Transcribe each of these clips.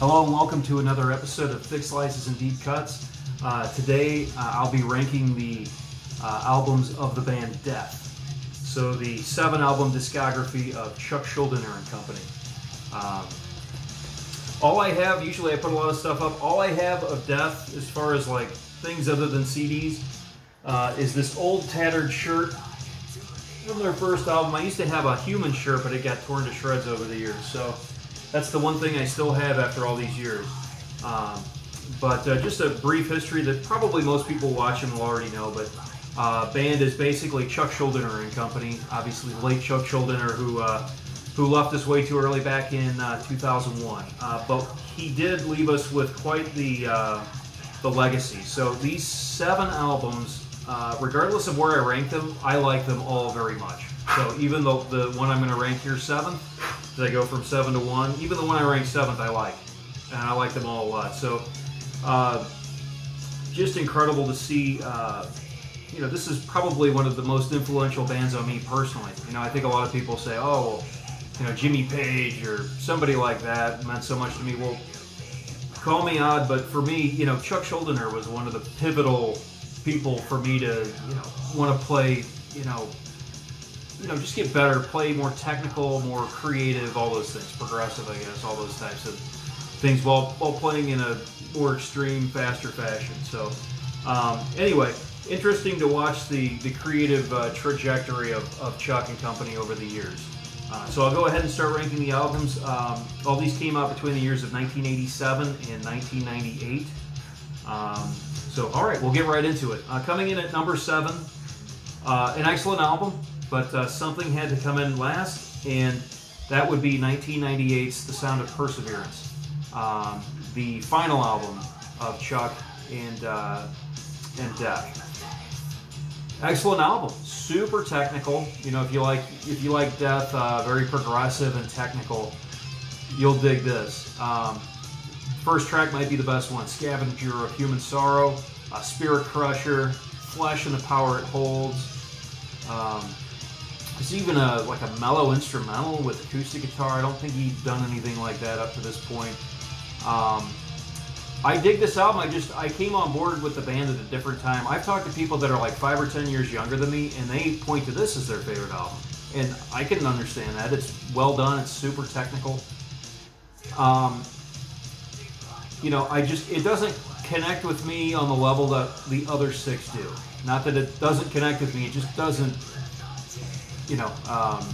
Hello and welcome to another episode of Thick Slices and Deep Cuts. Uh, today uh, I'll be ranking the uh, albums of the band Death. So the seven album discography of Chuck Schuldiner and Company. Um, all I have, usually I put a lot of stuff up, all I have of Death as far as like things other than CDs uh, is this old tattered shirt from their first album. I used to have a human shirt, but it got torn to shreds over the years. So that's the one thing I still have after all these years. Um, but uh, just a brief history that probably most people watching will already know. But uh, band is basically Chuck Schuldiner and Company. Obviously, late Chuck Schuldiner, who uh, who left us way too early back in uh, 2001. Uh, but he did leave us with quite the uh, the legacy. So these seven albums, regardless of where I rank them, I like them all very much. So even though the one I'm going to rank here seventh, I go from seven to one. Even the one I rank seventh, I like, and I like them all a lot. So, uh, just incredible to see. Uh, you know, this is probably one of the most influential bands on me personally. You know, I think a lot of people say, "Oh, well, you know, Jimmy Page or somebody like that meant so much to me." Well, call me odd, but for me, you know, Chuck Schuldiner was one of the pivotal people for me to, you know, want to play, you know, you know, just get better, play more technical, more creative, all those things, progressive, I guess, all those types of things, while while playing in a more extreme, faster fashion. So, um, anyway, interesting to watch the the creative uh, trajectory of, of Chuck and company over the years. Uh, so I'll go ahead and start ranking the albums. Um, all these came out between the years of 1987 and 1998. Um, so, all right, we'll get right into it. Uh, coming in at number seven, uh, an excellent album but uh, something had to come in last, and that would be 1998's The Sound of Perseverance, um, the final album of Chuck and uh, and Death. Excellent album, super technical. You know, if you like if you like Death, uh, very progressive and technical, you'll dig this. Um, first track might be the best one: Scavenger of Human Sorrow, Spirit Crusher, Flesh and the Power It Holds. Um, there's even a like a mellow instrumental with acoustic guitar. I don't think he's done anything like that up to this point. Um, I dig this album. I just I came on board with the band at a different time. I've talked to people that are like five or ten years younger than me, and they point to this as their favorite album, and I can understand that. It's well done. It's super technical. Um, you know, I just it doesn't connect with me on the level that the other six do. Not that it doesn't connect with me. It just doesn't you know, um,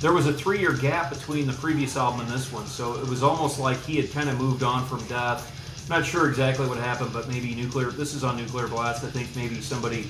there was a three year gap between the previous album and this one, so it was almost like he had kind of moved on from death. Not sure exactly what happened, but maybe nuclear. This is on Nuclear Blast. I think maybe somebody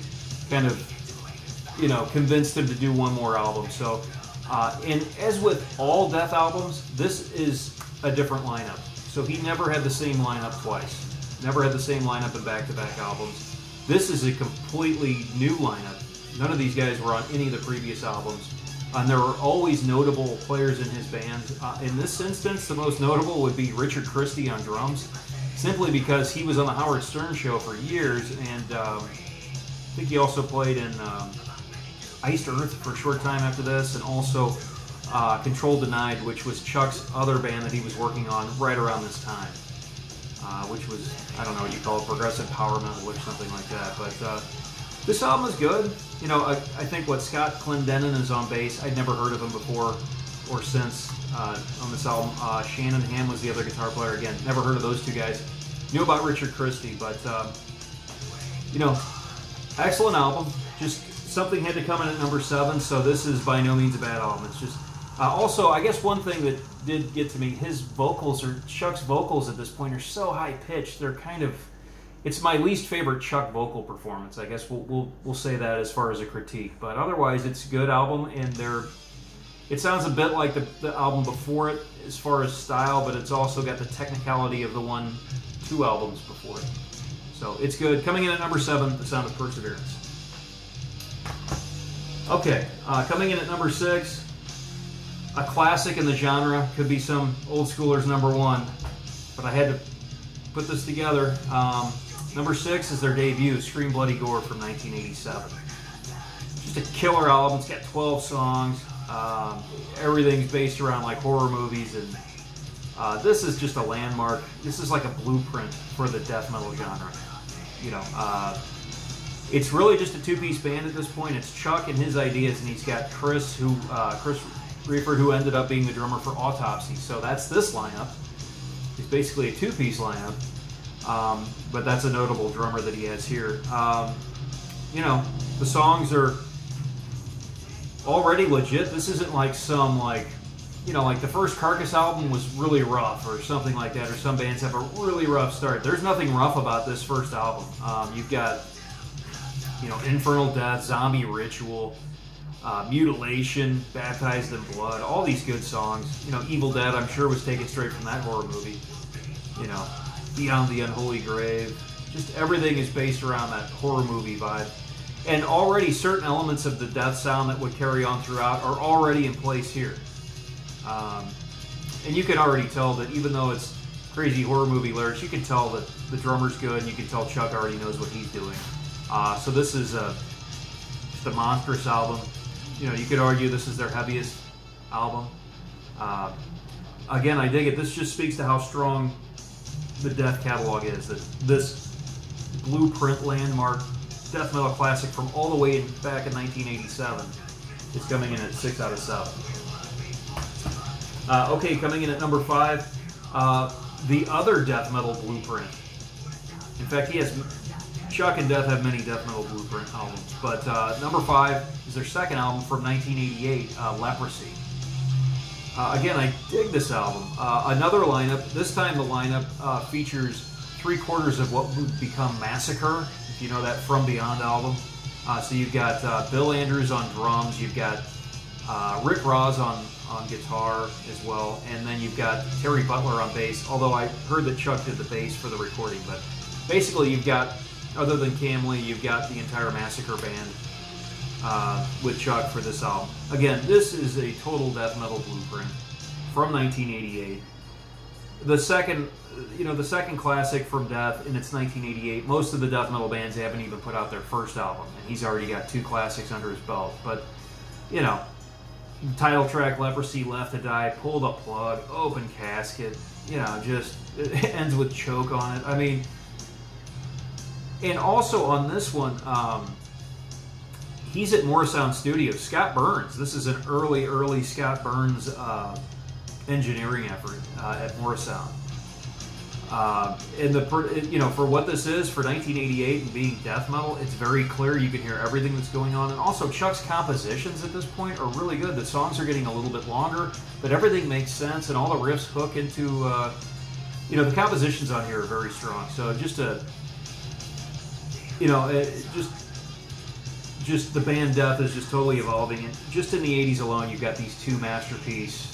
kind of, you know, convinced him to do one more album. So, uh, and as with all Death albums, this is a different lineup. So he never had the same lineup twice. Never had the same lineup in back-to-back albums. This is a completely new lineup None of these guys were on any of the previous albums. And there were always notable players in his band. Uh, in this instance, the most notable would be Richard Christy on drums, simply because he was on the Howard Stern show for years, and um, I think he also played in um, Iced Earth for a short time after this, and also uh, Control Denied, which was Chuck's other band that he was working on right around this time, uh, which was, I don't know what you call it, progressive power metal or something like that. But uh, this album is good. You know, I, I think what Scott Clendenin is on bass. I'd never heard of him before or since uh, on this album. Uh, Shannon Hamm was the other guitar player. Again, never heard of those two guys. Knew about Richard Christy, but um, you know, excellent album. Just something had to come in at number seven, so this is by no means a bad album. It's just uh, also, I guess one thing that did get to me, his vocals or Chuck's vocals at this point are so high pitched. They're kind of it's my least favorite Chuck vocal performance. I guess we'll, we'll we'll say that as far as a critique. But otherwise, it's a good album, and they're. It sounds a bit like the, the album before it as far as style, but it's also got the technicality of the one, two albums before it. So it's good. Coming in at number seven, The Sound of Perseverance. Okay, uh, coming in at number six, a classic in the genre. Could be some old schoolers number one, but I had to put this together. Um, Number six is their debut, Scream Bloody Gore from 1987. Just a killer album. It's got 12 songs. Um, everything's based around like horror movies and Uh, this is just a landmark. This is like a blueprint for the death metal genre. You know, uh, it's really just a two-piece band at this point. It's Chuck and his ideas, and he's got Chris, who uh, Chris Reifert, who ended up being the drummer for Autopsy. So that's this lineup. It's basically a two-piece lineup, um, but that's a notable drummer that he has here. Um, you know, the songs are already legit. This isn't like some like you know, like the first Carcass album was really rough or something like that, or some bands have a really rough start. There's nothing rough about this first album. Um, you've got, you know, Infernal Death, Zombie Ritual, uh, Mutilation, Baptized in Blood, all these good songs. You know, Evil Dead, I'm sure, was taken straight from that horror movie. You know, Beyond the Unholy Grave. Just everything is based around that horror movie vibe. And already certain elements of the death sound that would carry on throughout are already in place here. Um, and you can already tell that even though it's crazy horror movie lyrics, you can tell that the drummer's good, and you can tell Chuck already knows what he's doing. Uh, so this is a just a monstrous album. You know, you could argue this is their heaviest album. Uh, again, I dig it. This just speaks to how strong the Death catalog is. That this blueprint landmark death metal classic from all the way back in 1987 is coming in at six out of seven. Uh, okay, coming in at number five, uh, the other death metal blueprint. In fact, he has Chuck and Death have many death metal blueprint albums, but uh, number five is their second album from 1988, uh, Leprosy. Uh, again, I dig this album. Uh, another lineup. This time, the lineup features three quarters of what would become Massacre, if you know that From Beyond album. so you've got Bill Andrews on drums, you've got Rick Rozz on on guitar as well, and then you've got Terry Butler on bass. Although I heard that Chuck did the bass for the recording, but basically you've got, other than Kam Lee, you've got the entire Massacre band uh, with Chuck for this album. Again, this is a total death metal blueprint from 1988. The second, you know, the second classic from Death, and it's 1988. Most of the death metal bands haven't even put out their first album, and he's already got two classics under his belt. But you know, title track leprosy left to die pull the plug open casket you know just it ends with choke on it i mean and also on this one um, he's at Morrisound Studios. Scott Burns. This is an early, early Scott Burns uh, engineering effort uh, at Morrisound. Uh, and the you know for what this is for 1988 and being death metal, it's very clear. You can hear everything that's going on, and also Chuck's compositions at this point are really good. The songs are getting a little bit longer, but everything makes sense, and all the riffs hook into. Uh, you know the compositions on here are very strong. So just a you know it, just just the band Death is just totally evolving, and just in the 80s alone, you've got these two masterpiece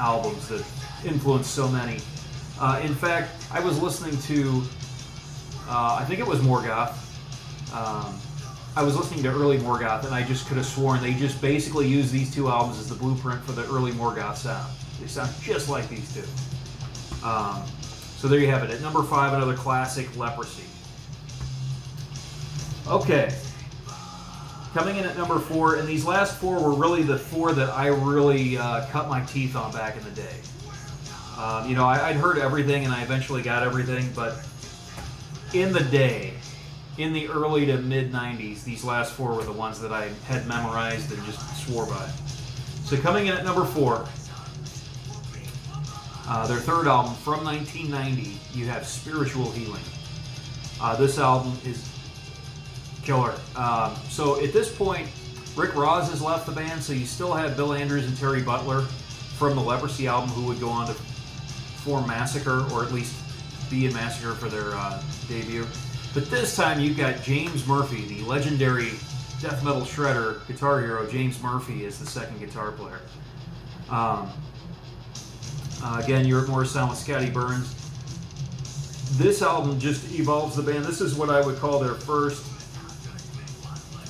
albums that influenced so many. Uh, in fact, I was listening to, uh, I think it was Morgoth. Um, I was listening to early Morgoth, and I just could have sworn they just basically used these two albums as the blueprint for the early Morgoth sound. They sound just like these two. Um, so there you have it. At number five, another classic, Leprosy. Okay. Coming in at number four, and these last four were really the four that I really uh, cut my teeth on back in the day. Um, you know, I, would heard everything and I eventually got everything, but in the day, in the early to mid 90s, these last four were the ones that I had memorized and just swore by. So coming in at number four, uh, their third album from 1990, you have Spiritual Healing. Uh, this album is killer. Um, so at this point, Rick Rozz has left the band, so you still have Bill Andrews and Terry Butler from the Leprosy album who would go on to form Massacre, or at least be in Massacre for their uh, debut. But this time you've got James Murphy, the legendary death metal shredder guitar hero. James Murphy is the second guitar player. Um, uh, again, Europe Morrisound with Scotty Burns. This album just evolves the band. This is what I would call their first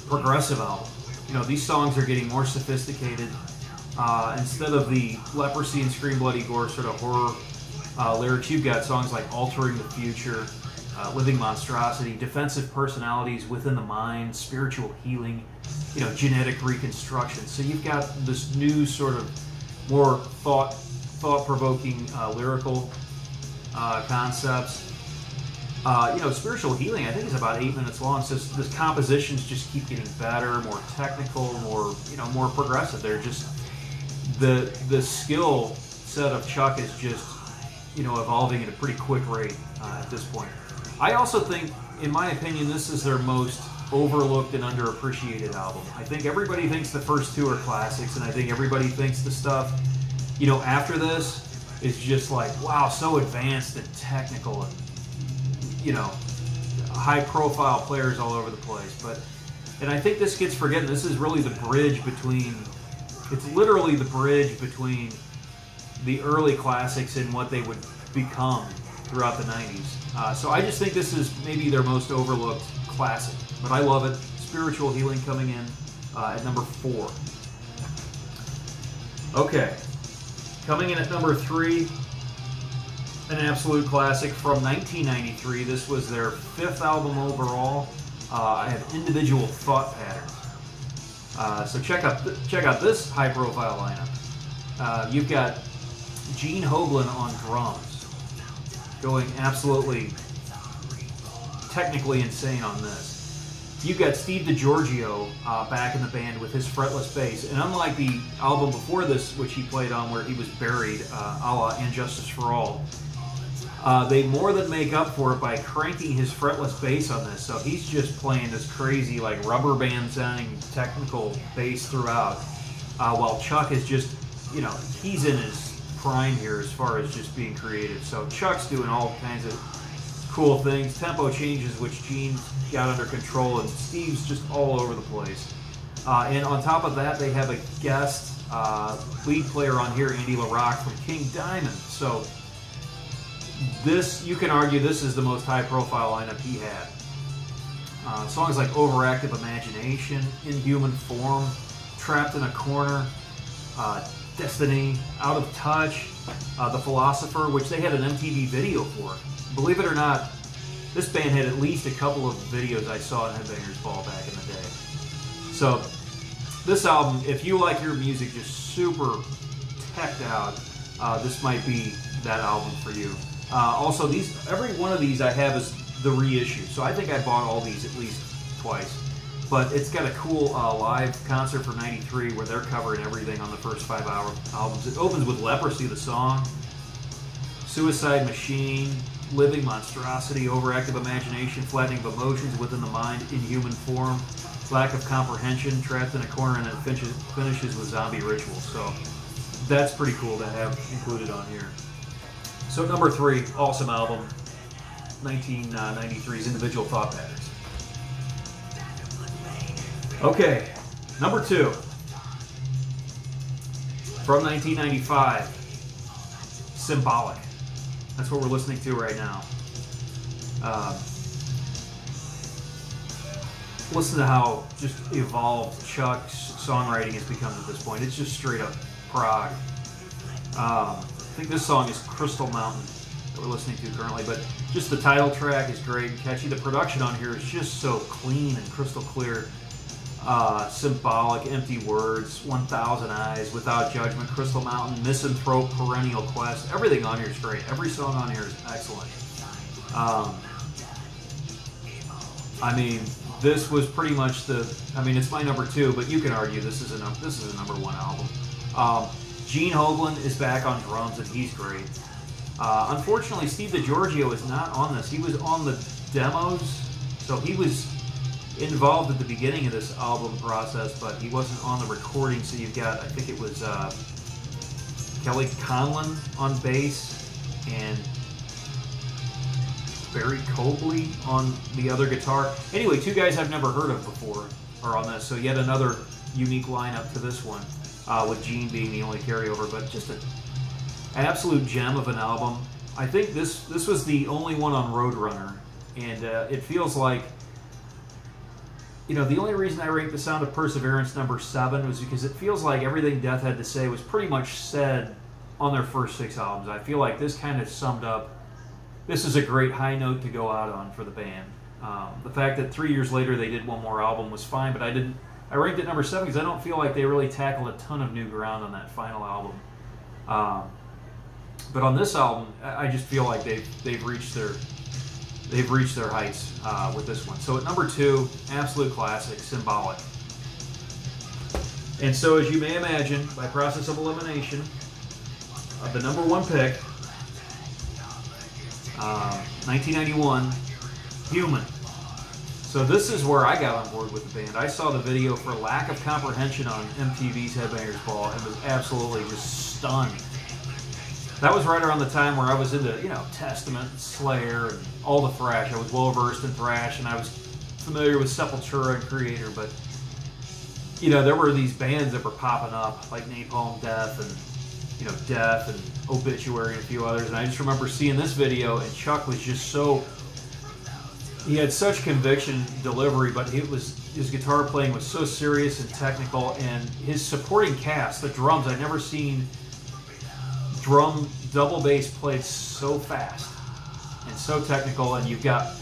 progressive album. You know, these songs are getting more sophisticated. Uh, instead of the leprosy and scream bloody gore sort of horror uh, lyrics. You've got songs like Altering the Future, uh, Living Monstrosity, Defensive Personalities Within the Mind, Spiritual Healing, you know, Genetic Reconstruction. So you've got this new sort of more thought thought-provoking uh, lyrical uh, concepts. Uh, you know, spiritual healing. I think is about eight minutes long. So the compositions just keep getting better, more technical, more you know, more progressive. They're just the the skill set of Chuck is just you know evolving at a pretty quick rate uh, at this point. I also think, in my opinion, this is their most overlooked and underappreciated album. I think everybody thinks the first two are classics, and I think everybody thinks the stuff, you know, after this is just like, wow, so advanced and technical and, you know, high profile players all over the place. But, and I think this gets forgotten. This is really the bridge between, it's literally the bridge between the early classics and what they would become throughout the 90s. Uh, so I just think this is maybe their most overlooked classic, but I love it. Spiritual Healing coming in uh, at number four. Okay, coming in at number three, an absolute classic from 1993. This was their fifth album overall. Uh, I have individual thought patterns. Uh, so check out th- check out this high profile lineup. Uh, you've got Gene Hoglan on drums, going absolutely technically insane on this. You've got Steve DiGiorgio uh, back in the band with his fretless bass, and unlike the album before this, which he played on where he was buried, uh, a la And Justice for All, uh, they more than make up for it by cranking his fretless bass on this. So he's just playing this crazy, like rubber band sounding technical bass throughout, uh, while Chuck is just, you know, he's in his prime here as far as just being creative. So Chuck's doing all kinds of cool things. Tempo changes, which Gene got under control, and Steve's just all over the place. Uh, and on top of that, they have a guest uh, lead player on here, Andy LaRocque from King Diamond. So this, you can argue, this is the most high-profile lineup he had. Uh, songs like Overactive Imagination, Inhuman Form, Trapped in a Corner, uh, Destiny, Out of Touch, uh, The Philosopher, which they had an MTV video for believe it or not, this band had at least a couple of videos I saw in Headbangers Ball back in the day. So, this album, if you like your music just super teched out, uh, this might be that album for you. Uh, also, these every one of these I have is the reissue, so I think I bought all these at least twice. But it's got a cool uh, live concert from '93 where they're covering everything on the first five hour albums. It opens with "Leprosy," the song, "Suicide Machine," living monstrosity, overactive imagination, flattening of emotions within the mind inhuman form, lack of comprehension, trapped in a corner, and then finishes, finishes with zombie rituals. So that's pretty cool to have included on here. So number three, awesome album, 1993's Individual Thought Patterns. Okay, number two, from 1995, Symbolic. That's what we're listening to right now. Um, listen to how just evolved Chuck's songwriting has become at this point. It's just straight up prog. Um, think this song is Crystal Mountain that we're listening to currently, but just the title track is great and catchy. The production on here is just so clean and crystal clear. Uh, symbolic, empty words, 1,000 eyes, without judgment, Crystal Mountain, misanthrope, perennial quest. Everything on here is great. Every song on here is excellent. Um, I mean, this was pretty much the. I mean, it's my number two, but you can argue this is a this is a number one album. Um, Gene Hoglan is back on drums, and he's great. Uh, unfortunately, Steve DiGiorgio is not on this. He was on the demos, so he was involved at the beginning of this album process, but he wasn't on the recording. So you've got, I think it was uh, Kelly Conlon on bass and Barry Koelble on the other guitar. Anyway, two guys I've never heard of before are on this. So yet another unique lineup to this one, uh, with Gene being the only carryover. But just a, an absolute gem of an album. I think this this was the only one on Roadrunner, and uh, it feels like you know, the only reason I ranked The Sound of Perseverance number seven was because it feels like everything Death had to say was pretty much said on their first six albums. I feel like this kind of summed up. This is a great high note to go out on for the band. Um, the fact that three years later they did one more album was fine, but I didn't. I ranked it number seven because I don't feel like they really tackled a ton of new ground on that final album. Um, but on this album, I just feel like they've they've reached their they've reached their heights uh, with this one. So at number two, absolute classic, Symbolic. And so, as you may imagine, by process of elimination, uh, the number one pick, uh, 1991, Human. So this is where I got on board with the band. I saw the video for Lack of Comprehension on MTV's Headbangers Ball and was absolutely just stunned. That was right around the time where I was into, you know, Testament, Slayer, and all the thrash. I was well versed in thrash, and I was familiar with Sepultura and Kreator, but you know, there were these bands that were popping up, like Napalm Death and you know, Death and Obituary and a few others. And I just remember seeing this video, and Chuck was just so. He had such conviction delivery, but it was his guitar playing was so serious and technical, and his supporting cast, the drums. I never seen drum double bass played so fast and so technical. And you've got,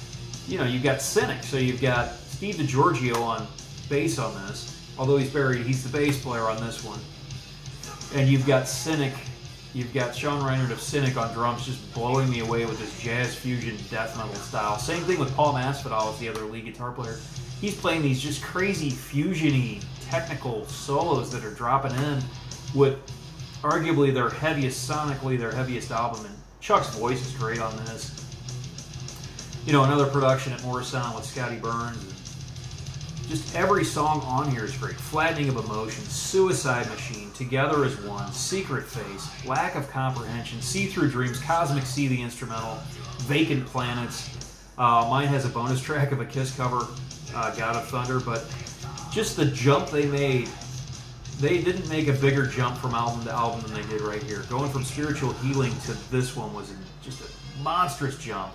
you know, you've got Cynic, so you've got Steve DiGiorgio on bass on this. Although he's buried, he's the bass player on this one. And you've got Cynic, you've got Sean Reinert of Cynic on drums just blowing me away with his jazz fusion death metal style. Same thing with Paul Masvidal as the other lead guitar player. He's playing these just crazy fusiony technical solos that are dropping in with arguably their heaviest sonically their heaviest album and Chuck's voice is great on this. You know, another production at Morrisound with Scotty Burns just every song on here is great. Flattening of Emotion, Suicide Machine, Together as One, Secret Face, Lack of Comprehension, See Through Dreams, Cosmic Sea, the instrumental, Vacant Planets. Uh, mine has a bonus track of a Kiss cover, uh, God of Thunder, but just the jump they made. They didn't make a bigger jump from album to album than they did right here. Going from Spiritual Healing to this one was just a monstrous jump.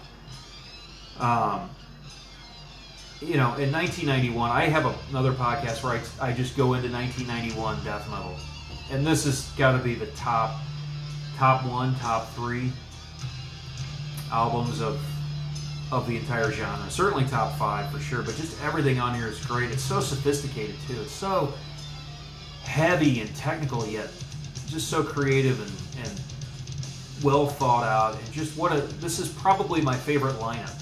Um, you know, in 1991, I have another podcast where I, I just go into 1991 death metal, and this has got to be the top, top one, top three albums of of the entire genre. Certainly top five for sure, but just everything on here is great. It's so sophisticated too. It's so heavy and technical, yet just so creative and, and well thought out. And just what a this is probably my favorite lineup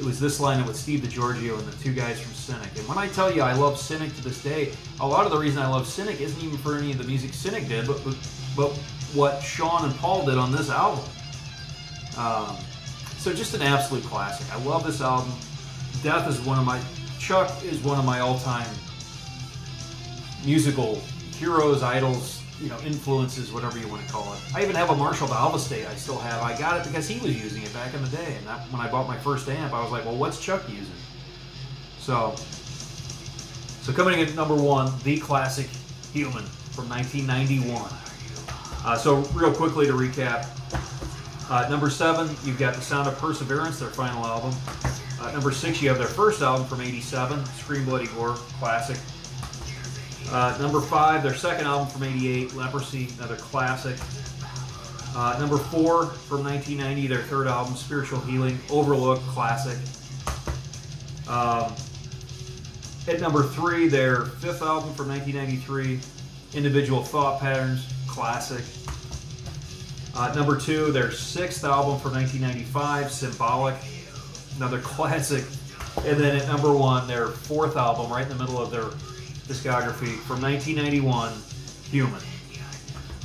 it was this lineup with Steve DiGiorgio and the two guys from Cynic. And when I tell you I love Cynic to this day, a lot of the reason I love Cynic isn't even for any of the music Cynic did, but but, but what Sean and Paul did on this album. Um, so just an absolute classic. I love this album. Death is one of my Chuck is one of my all-time musical heroes, idols, you know, influences, whatever you want to call it. I even have a Marshall Valvestate I still have. I got it because he was using it back in the day. And that, when I bought my first amp, I was like, well, what's Chuck using? So, so coming in at number one, the classic Human from 1991. Uh, so real quickly to recap, uh, number seven, you've got The Sound of Perseverance, their final album. Uh, number six, you have their first album from 87, Scream Bloody Gore, classic. Uh, number five, their second album from '88, Leprosy, another classic. Uh, number four from 1990, their third album, Spiritual Healing, Overlook, classic. Um, at number three, their fifth album from 1993, Individual Thought Patterns, classic. Uh, number two, their sixth album from 1995, Symbolic, another classic. And then at number one, their fourth album, right in the middle of their discography from 1991, Human.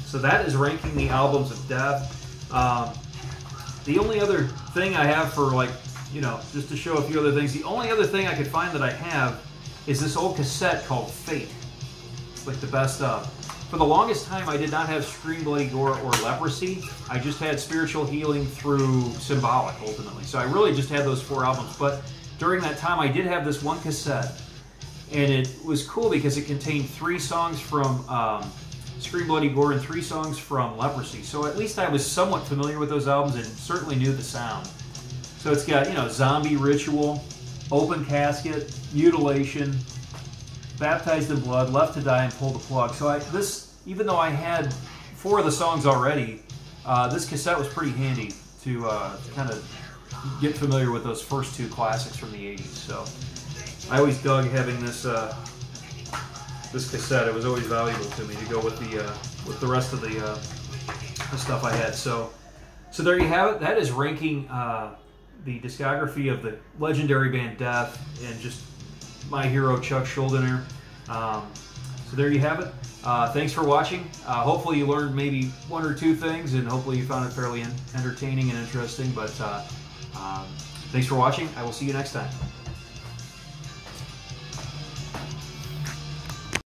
So that is ranking the albums of death. Um, the only other thing I have for like, you know, just to show a few other things, the only other thing I could find that I have is this old cassette called Fate. It's like the best of. For the longest time, I did not have Scream Bloody Gore or Leprosy. I just had Spiritual Healing through Symbolic, ultimately. So I really just had those four albums. But during that time, I did have this one cassette and it was cool because it contained three songs from um, Scream Bloody Gore and three songs from Leprosy. So at least I was somewhat familiar with those albums and certainly knew the sound. So it's got, you know, Zombie Ritual, Open Casket, Mutilation, Baptized in Blood, Left to Die, and Pull the Plug. So I, this, even though I had four of the songs already, uh, this cassette was pretty handy to uh, kind of get familiar with those first two classics from the 80s. So I always dug having this uh, this cassette. It was always valuable to me to go with the uh, with the rest of the uh, the stuff I had. So, so there you have it. That is ranking uh, the discography of the legendary band Death and just my hero Chuck Schuldiner. Um, so there you have it. Uh, thanks for watching. Uh, hopefully you learned maybe one or two things, and hopefully you found it fairly entertaining and interesting. But um, thanks for watching. I will see you next time.